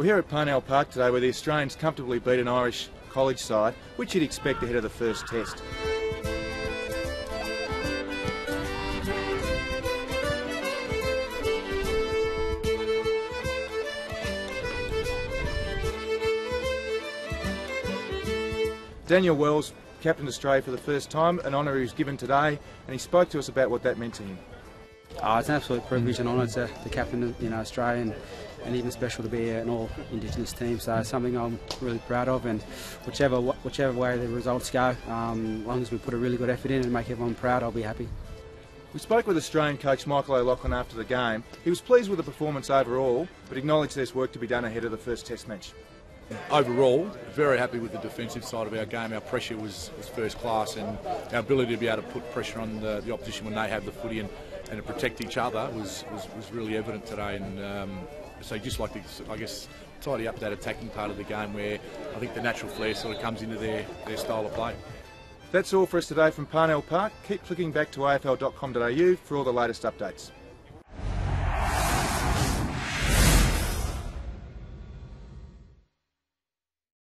We're here at Parnell Park today where the Australians comfortably beat an Irish college side, which you'd expect ahead of the first test. Daniel Wells captained Australia for the first time, an honour he was given today, and he spoke to us about what that meant to him. Oh, it's an absolute privilege and honour to, to captain you know, Australia and, and even special to be an all Indigenous team. So it's something I'm really proud of, and whichever whichever way the results go, um, as long as we put a really good effort in and make everyone proud, I'll be happy. We spoke with Australian coach Michael O'Loughlin after the game. He was pleased with the performance overall, but acknowledged there's work to be done ahead of the first Test match. Overall, very happy with the defensive side of our game. Our pressure was, was first class, and our ability to be able to put pressure on the, the opposition when they have the footy and, and to protect each other was, was, was really evident today. And um, so, just like to, I guess, tidy up that attacking part of the game where I think the natural flair sort of comes into their, their style of play. That's all for us today from Parnell Park. Keep clicking back to afl.com.au for all the latest updates.